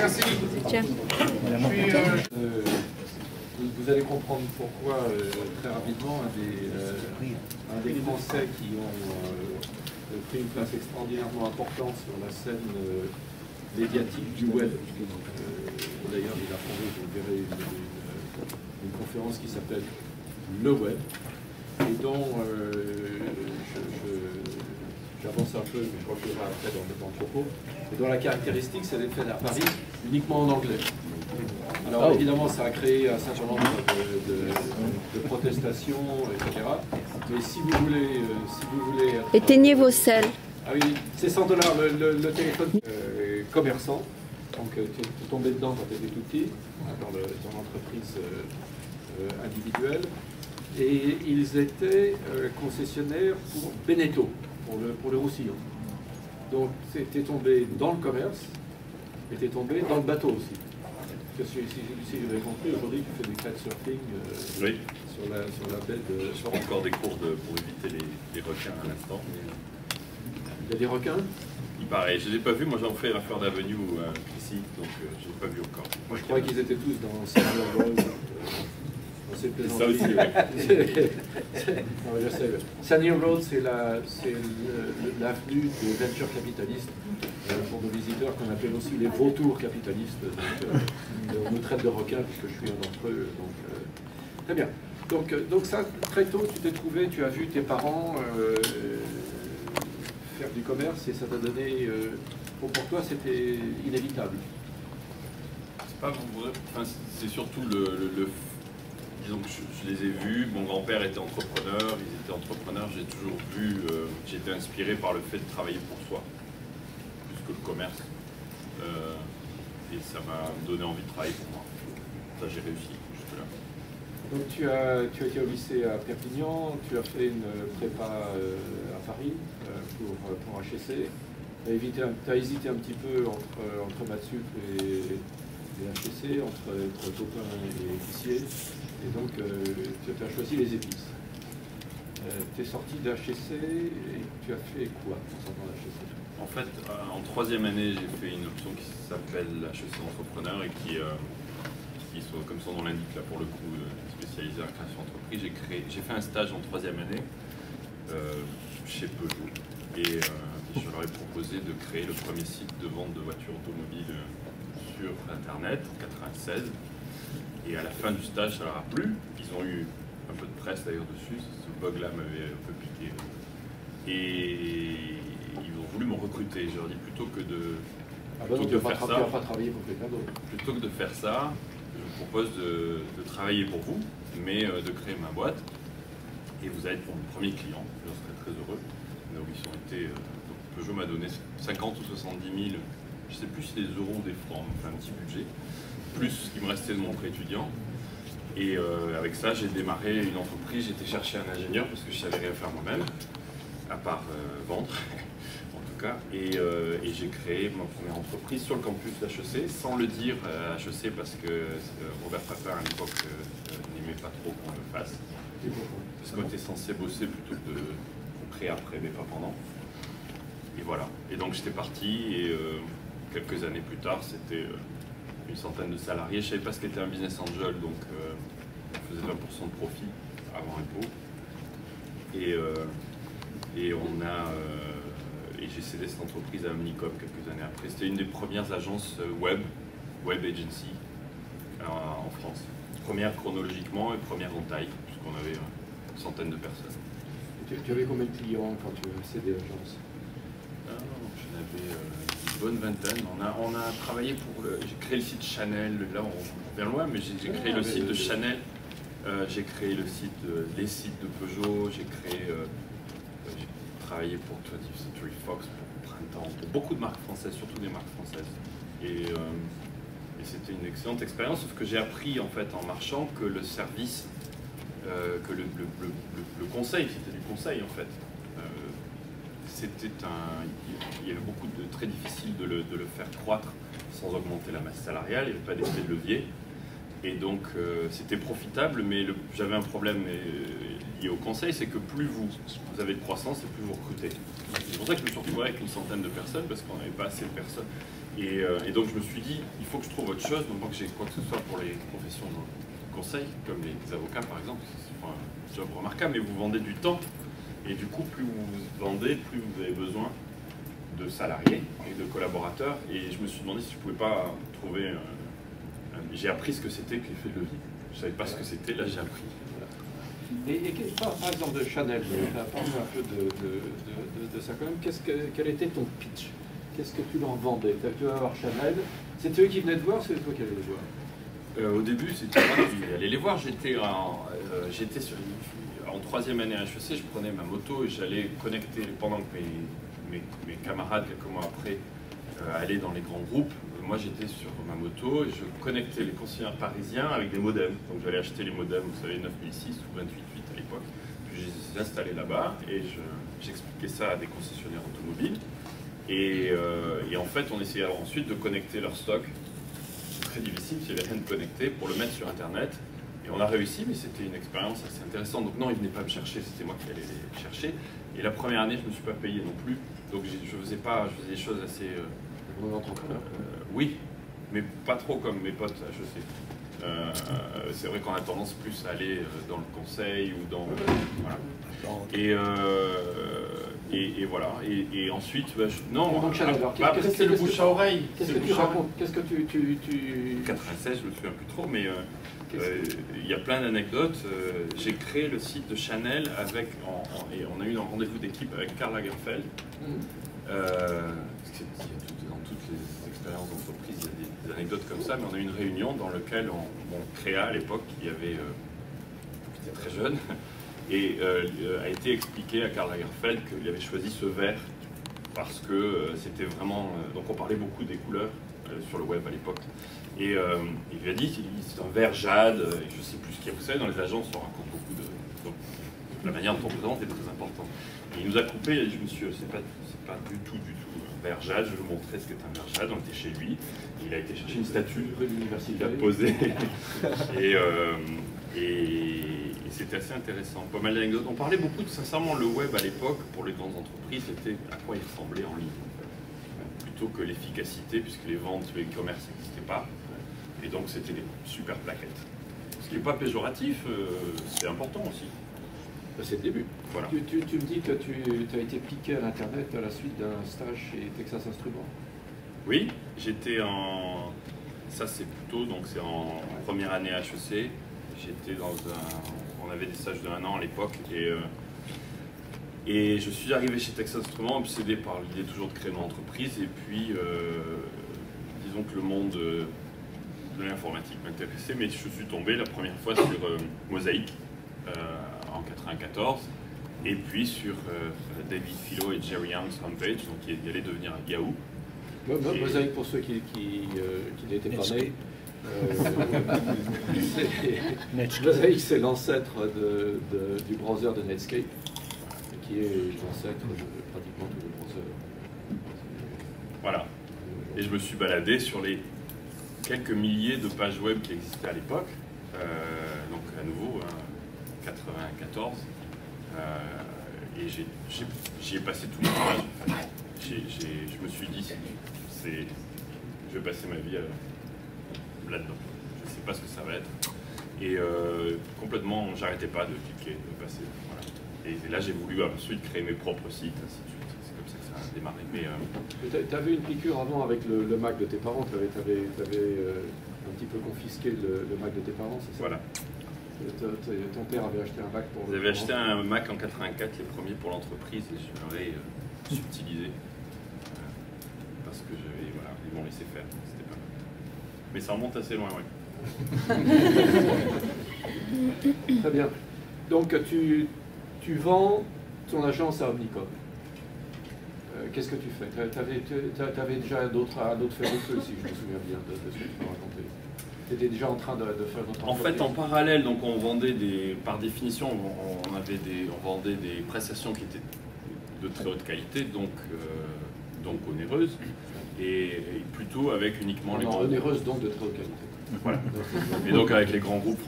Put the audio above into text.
Merci. Tiens. Puis, euh, vous, allez comprendre pourquoi euh, très rapidement un des, euh, un des Français qui ont euh, pris une place extraordinairement importante sur la scène médiatique du web. D'ailleurs, il a fondé, vous verrez, une, une- une conférence qui s'appelle Le Web, et dont j'avance un peu, mais je reviendrai après dans, dans le propos, et dont la caractéristique, c'est d'être fait à Paris uniquement en anglais. Alors évidemment, ça a créé un certain nombre de, de- de protestations, etc. Mais si vous voulez, euh, si vous voulez être- Éteignez vos selles. ah oui, c'est 100 dollars le, le- le téléphone euh, commerçant. Donc euh, tu, tu tombais dedans quand tu étais tout petit, hein, dans, le- dans l'entreprise euh, individuelle. Et ils étaient euh, concessionnaires pour Beneteau, pour le, pour le Roussillon. Donc tu es tombé dans le commerce et tu es tombé dans le bateau aussi. Parce que si, si, si bien compris, aujourd'hui tu fais du kitesurfing euh, Oui, sur, la, sur la baie de... je fais encore des cours de- pour éviter les, les requins à l'instant. Il y a des requins? Il paraît, je ne les ai pas vus, moi j'en fais à Fleur d'Avenue euh, ici, donc euh, je ne l'ai pas vu encore. Moi, je croyais qu'ils étaient tous dans C'est C'est ça aussi. Non, je sais. Senior Road, c'est la- l'avenue de venture capitaliste euh, pour nos visiteurs qu'on appelle aussi les vautours capitalistes. Donc, euh, on nous traite de requins puisque je suis un d'entre eux. Donc, euh, très bien. Donc, donc ça, très tôt, tu t'es trouvé, tu as vu tes parents euh, faire du commerce et ça t'a donné... euh, pour, pour toi, c'était inévitable. C'est pas vrai, enfin, c'est surtout le, le- le- Disons je, les ai vus, mon grand-père était entrepreneur, ils étaient entrepreneurs, j'ai toujours vu, euh, j'ai été inspiré par le fait de travailler pour soi, plus que le commerce. Euh, et ça m'a donné envie de travailler pour moi. Ça, j'ai réussi jusque-là. Donc tu as, tu as été au lycée à Perpignan, tu as fait une prépa euh, à Paris euh, pour, pour HEC. Tu as, hésité un- petit peu entre, entre Matsup et, et HEC, entre, entre Taupin et Épicier. Et donc euh, tu as choisi les épices. tu es sorti d'HEC et tu as fait quoi en sortant d'HEC En fait, euh, en troisième année, j'ai fait une option qui s'appelle HEC Entrepreneur et qui, euh, qui sont, comme son nom l'indique, là pour le coup, euh, spécialisé en création d'entreprise. J'ai créé, j'ai fait un stage en troisième année euh, chez Peugeot et euh, je leur ai proposé de créer le premier site de vente de voitures automobiles euh, sur Internet en 96. Et à la fin du stage, ça leur a plu. Ils ont eu un peu de presse d'ailleurs dessus. Ce bug-là m'avait un peu piqué. Et ils ont voulu me recruter. Je leur ai dit plutôt que de, Ah bah plutôt que de faire ça, plutôt que de faire ça, je vous propose de, de travailler pour vous, mais euh, de créer ma boîte. Et vous allez être mon premier client. Je serai très heureux. Donc ils ont été. euh, donc, Peugeot m'a donné 50 ou 70 000, je ne sais plus si des euros ou des francs, enfin un petit budget, plus ce qui me restait de mon prêt étudiant. Et euh, avec ça, j'ai démarré une entreprise. J'étais chercher un ingénieur parce que je savais rien faire moi-même, à part euh, vendre, en tout cas. Et, euh, et j'ai créé ma première entreprise sur le campus d'HEC, sans le dire à HEC parce que Robert Papin à l'époque n'aimait pas trop qu'on le fasse. Parce qu'on était censé bosser plutôt que de pré après, mais pas pendant. Et voilà. Et donc j'étais parti et quelques années plus tard, c'était une centaine de salariés. Je savais pas ce qu'était un business angel, donc euh, on faisait 20% de profit avant impôt. Et, euh, et on a euh, et j'ai cédé cette entreprise à Omnicom quelques années après. C'était une des premières agences web, web agency en France. Première chronologiquement et première en taille, puisqu'on avait une centaine de personnes. Et tu, tu avais combien de clients quand tu as cédé l'agence? Ah, J'en avais une bonne vingtaine. On a, on a travaillé pour le. J'ai créé le site Chanel. Là, on vient loin, mais j'ai j'ai créé Ah, le site de Chanel. Euh, j'ai créé le site, de- les sites de Peugeot. J'ai créé. euh, euh, j'ai travaillé pour 20th Century Fox, pour Printemps, pour beaucoup de marques françaises, surtout des marques françaises. Et, euh, et c'était une excellente expérience, sauf que j'ai appris en fait en marchant que le service, euh, que le conseil, c'était du conseil en fait. C'était un. Il y avait beaucoup de très difficile de le, de le faire croître sans augmenter la masse salariale, il n'y avait pas d'effet de levier. Et donc euh, c'était profitable, mais j'avais un problème euh, lié au conseil, c'est que plus vous, vous avez de croissance et plus vous recrutez. C'est pour ça que je me suis retrouvé avec une centaine de personnes, parce qu'on n'avait pas assez de personnes. Et, euh, donc je me suis dit, il faut que je trouve autre chose, pas que j'ai quoi que ce soit pour les professions de conseil, comme les avocats par exemple, c'est un job remarquable, mais vous vendez du temps. Et du coup, plus vous vendez, plus vous avez besoin de salariés et de collaborateurs. Et je me suis demandé si je pouvais pas trouver. J'ai appris ce que c'était que l'effet de levier. Je savais pas ce que c'était, là j'ai appris. Et, et par, exemple de Chanel, parle un peu de, ça quand même. Quel était ton pitch? Qu'est-ce que tu leur vendais? Tu vas voir Chanel. C'était eux qui venaient te voir, c'est toi qui allais les voir au début, c'était moi qui allais les voir. J'étais en, euh, troisième année à HEC, je prenais ma moto et j'allais connecter pendant que mes, camarades, quelques mois après, euh, allaient dans les grands groupes. euh, Moi, j'étais sur ma moto et je connectais les conseillers parisiens avec des modems. Donc, j'allais acheter les modems, vous savez, 9006 ou 288 à l'époque. Puis, je les installais là-bas et je- j'expliquais ça à des concessionnaires automobiles. Euh, et en fait, on essayait ensuite de connecter leur stock très difficile, il n'y avait rien de connecté, pour le mettre sur Internet. Et on a réussi, mais c'était une expérience assez intéressante. Donc non, ils ne venaient pas me chercher, c'était moi qui allais les chercher. Et la première année, je ne me suis pas payé non plus. Donc je faisais pas, je faisais des choses assez... euh, euh, oui, mais pas trop comme mes potes à HEC. Euh, c'est vrai qu'on a tendance plus à aller euh, dans le conseil ou dans... Voilà. Et, euh, et, et voilà. Et, et ensuite, bah, je- non, Donc, Chanel, alors, bah, après c'est le que- bouche à oreille. Qu'est-ce que tu racontes Qu'est-ce que tu. tu, tu... 96, je me souviens plus trop, mais euh, euh, il y a plein d'anecdotes. Euh, J'ai créé le site de Chanel avec, en- en- et on a eu un rendez-vous d'équipe avec Karl Lagerfeld. Tout- dans toutes les expériences d'entreprise, il y a des, des anecdotes comme ça, mais on a eu une réunion dans laquelle on, on créa à l'époque, il y avait, qui était très jeune, et euh, a été expliqué à Karl Lagerfeld qu'il avait choisi ce vert parce que euh, c'était vraiment. euh, donc on parlait beaucoup des couleurs sur le web à l'époque. Et euh, il lui a dit c'est un vert jade, et je sais plus ce qu'il y a. Vous savez, dans les agences, on raconte beaucoup de. donc, la manière dont on présente est très importante. Et il nous a coupé, et je me suis. C'est pas, c'est pas du tout, du tout un vert jade. Je lui montrais ce qu'est un vert jade. On était chez lui. Il a été chercher une statue de l'université. qu'il a posée. et euh, et, et c'était assez intéressant. Pas mal d'anecdotes. On parlait beaucoup de, sincèrement, le web à l'époque, pour les grandes entreprises, c'était à quoi il ressemblait en ligne. en fait. Plutôt que l'efficacité, puisque les ventes, le e-commerce n'existaient pas. Et donc, c'était des super plaquettes. Ce qui n'est pas péjoratif, euh, c'est important aussi. C'est le début. Voilà. Tu, tu- tu me dis que tu as été piqué à l'Internet à la suite d'un stage chez Texas Instruments. Oui, j'étais en. Ça, c'est plutôt, donc c'est en première année HEC. J'étais dans un. On avait des stages de un an à l'époque et. euh, Et je suis arrivé chez Texas Instruments obsédé par l'idée toujours de créer une entreprise. Et puis, euh, disons que le monde euh, de l'informatique m'intéressait, mais je suis tombé la première fois sur euh, Mosaic euh, en 94. Et puis sur David Philo et Jerry Young's homepage, donc qui allait devenir Yahoo. Mo- mo- Et- Mosaïque, pour ceux qui, qui, qui n'étaient pas nés, euh, c'est- Netscape. Mosaïque, c'est l'ancêtre de- de- du browser de Netscape, qui est l'ancêtre de pratiquement tous les browsers. Voilà. Et je me suis baladé sur les quelques milliers de pages web qui existaient à l'époque. Euh, donc à nouveau, hein, 94. Euh, et j'y ai passé tout mon j'ai- je me suis dit, c'est, je vais passer ma vie euh, là-dedans. Je ne sais pas ce que ça va être. Et euh, complètement, j'arrêtais pas de cliquer, de passer. Voilà. Et, et là, j'ai voulu ensuite créer mes propres sites, ainsi de suite. C'est comme ça que ça a démarré. Mais, euh, Tu avais une piqûre avant avec le, le Mac de tes parents, tu avais, un petit peu confisqué le, le Mac de tes parents, c'est ça? Voilà. Euh, Ton père avait acheté un Mac pour Vous avez acheté un Mac en 84, les premiers pour l'entreprise, et je l'aurais euh, subtilisé. euh, parce que j'avais, voilà, ils m'ont laissé faire. C'était pas mal. Mais ça remonte assez loin, oui. Très bien. Donc tu, tu vends ton agence à Omnicom. Euh, Qu'est-ce que tu fais? Tu avais, déjà d'autres autre fer au feu, si je me souviens bien de, de ce que tu m'as raconté. Tu étais déjà en train de, de faire En fait, en parallèle, donc on vendait des, par définition, on, on avait des, on vendait des prestations qui étaient de très haute qualité, donc, euh, donc onéreuses, et, et plutôt avec uniquement les Non, grands- onéreuse donc de très haute qualité. Voilà. Et donc avec les grands groupes